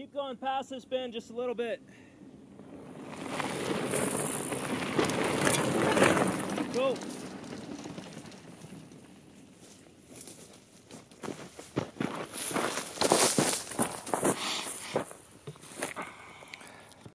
Keep going past this bend just a little bit. Go.